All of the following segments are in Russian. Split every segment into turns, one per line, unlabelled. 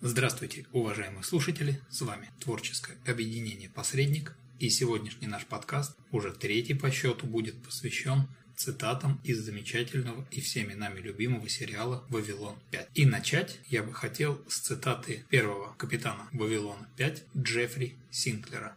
Здравствуйте, уважаемые слушатели, с вами творческое объединение «Посредник», и сегодняшний наш подкаст, уже третий по счету, будет посвящен цитатам из замечательного и всеми нами любимого сериала «Вавилон 5». И начать я бы хотел с цитаты первого капитана «Вавилона 5» Джеффри Синклера.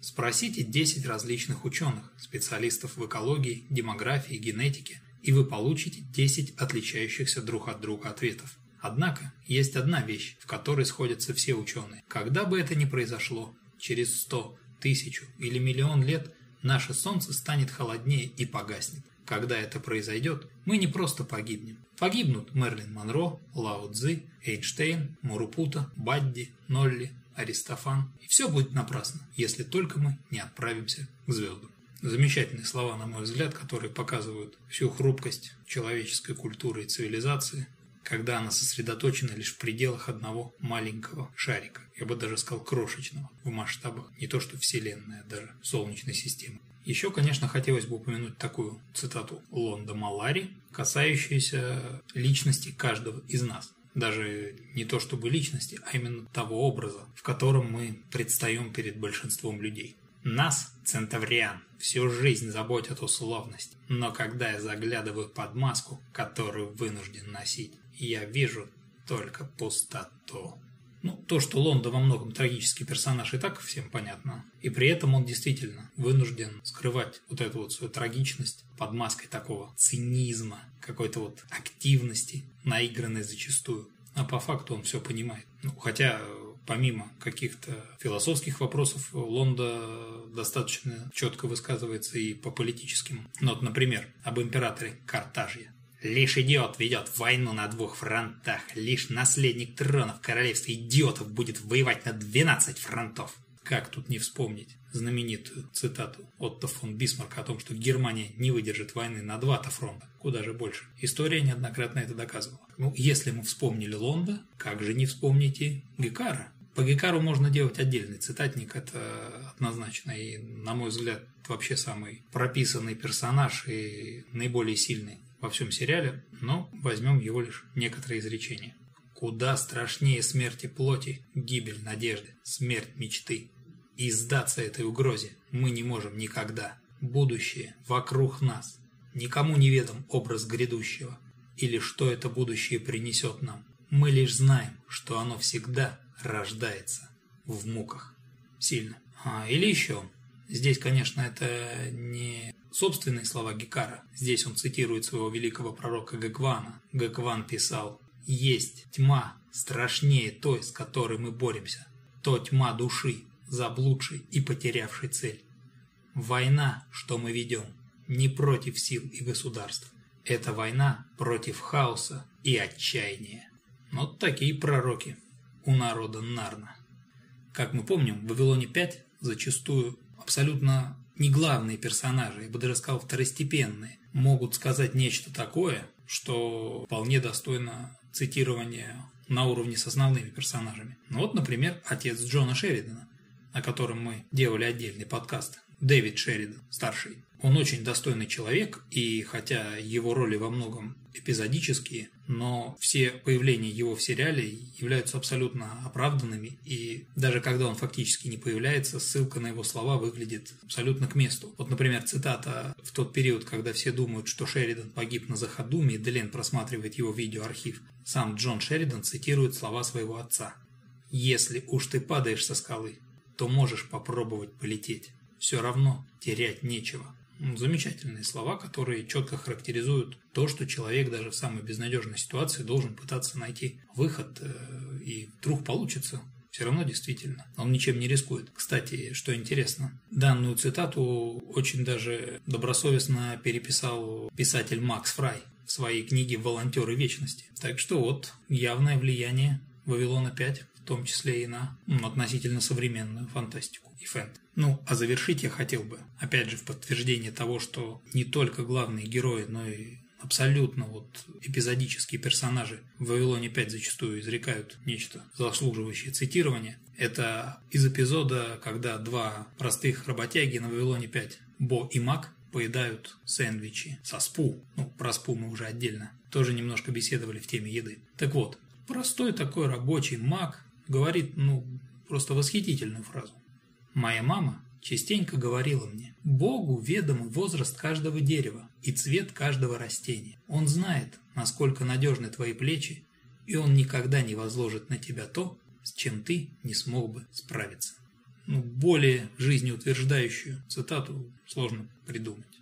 Спросите 10 различных ученых, специалистов в экологии, демографии, генетике, и вы получите 10 отличающихся друг от друга ответов. Однако, есть одна вещь, в которой сходятся все ученые. Когда бы это ни произошло, через 100, тысячу или миллион лет наше Солнце станет холоднее и погаснет. Когда это произойдет, мы не просто погибнем. Погибнут Мерлин Монро, Лао Цзи, Эйнштейн, Мурупута, Бадди, Нолли, Аристофан. И все будет напрасно, если только мы не отправимся к звездам. Замечательные слова, на мой взгляд, которые показывают всю хрупкость человеческой культуры и цивилизации, когда она сосредоточена лишь в пределах одного маленького шарика, я бы даже сказал крошечного, в масштабах не то что Вселенная, даже Солнечной системы. Еще, конечно, хотелось бы упомянуть такую цитату Лонда Малари, касающуюся личности каждого из нас. Даже не то чтобы личности, а именно того образа, в котором мы предстаем перед большинством людей. Нас, центавриан, всю жизнь заботят условность, но когда я заглядываю под маску, которую вынужден носить, я вижу только пустоту. Ну, то, что Лонда во многом трагический персонаж, и так всем понятно. И при этом он действительно вынужден скрывать вот эту вот свою трагичность под маской такого цинизма, какой-то вот активности, наигранной зачастую. А по факту он все понимает. Ну, хотя помимо каких-то философских вопросов, Лонда достаточно четко высказывается и по политическим. Ну, вот, например, об императоре Картажье. Лишь идиот ведет войну на двух фронтах. Лишь наследник трона в королевстве идиотов будет воевать на 12 фронтов. Как тут не вспомнить знаменитую цитату Отто фон Бисмарка о том, что Германия не выдержит войны на два-то фронта, куда же больше. История неоднократно это доказывала. Ну, если мы вспомнили Лонда, как же не вспомните Гекара? По Гекару можно делать отдельный цитатник, это однозначно. И, на мой взгляд, вообще самый прописанный персонаж и наиболее сильный во всем сериале, но возьмем его лишь некоторые изречения. Куда страшнее смерти плоти гибель надежды, смерть мечты. И сдаться этой угрозе мы не можем никогда. Будущее вокруг нас. Никому не ведом образ грядущего. Или что это будущее принесет нам. Мы лишь знаем, что оно всегда рождается в муках. Сильно. А, или еще. Здесь, конечно, это не собственные слова Гекара. Здесь он цитирует своего великого пророка Геквана. Гекван писал «Есть тьма страшнее той, с которой мы боремся. То тьма души, заблудшей и потерявшей цель. Война, что мы ведем, не против сил и государств. Это война против хаоса и отчаяния. Вот такие пророки у народа Нарна. Как мы помним, в Вавилоне 5 зачастую абсолютно не главные персонажи, я бы даже сказал второстепенные, могут сказать нечто такое, что вполне достойно цитирования на уровне с основными персонажами. Ну вот, например, отец Джона Шеридана, о котором мы делали отдельный подкаст, Дэвид Шеридан, старший. Он очень достойный человек, и хотя его роли во многом эпизодические, но все появления его в сериале являются абсолютно оправданными, и даже когда он фактически не появляется, ссылка на его слова выглядит абсолютно к месту. Вот, например, цитата в тот период, когда все думают, что Шеридан погиб на Заходуме, и Делен просматривает его видеоархив. Сам Джон Шеридан цитирует слова своего отца. «Если уж ты падаешь со скалы, то можешь попробовать полететь. Все равно терять нечего». Замечательные слова, которые четко характеризуют то, что человек даже в самой безнадежной ситуации должен пытаться найти выход, э, и вдруг получится. Все равно действительно, он ничем не рискует. Кстати, что интересно, данную цитату очень даже добросовестно переписал писатель Макс Фрай в своей книге «Волонтеры вечности». Так что вот, явное влияние Вавилона 5, в том числе и на ну, относительно современную фантастику и фэнтези. Ну, а завершить я хотел бы, опять же, в подтверждение того, что не только главные герои, но и абсолютно вот эпизодические персонажи в «Вавилоне 5» зачастую изрекают нечто заслуживающее цитирования. Это из эпизода, когда два простых работяги на «Вавилоне 5», Бо и Мак, поедают сэндвичи со спу. Ну, про спу мы уже отдельно тоже немножко беседовали в теме еды. Так вот, Простой такой рабочий маг говорит, ну, просто восхитительную фразу. Моя мама частенько говорила мне, Богу ведом возраст каждого дерева и цвет каждого растения. Он знает, насколько надежны твои плечи, и он никогда не возложит на тебя то, с чем ты не смог бы справиться. Ну, более жизнеутверждающую цитату сложно придумать.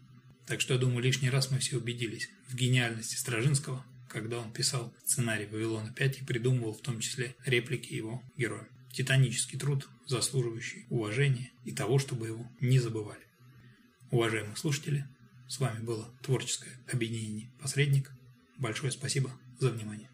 Так что я думаю, лишний раз мы все убедились в гениальности Стражинского, когда он писал сценарий «Вавилона 5» и придумывал в том числе реплики его героя. Титанический труд, заслуживающий уважения и того, чтобы его не забывали. Уважаемые слушатели, с вами было творческое объединение «Посредник». Большое спасибо за внимание.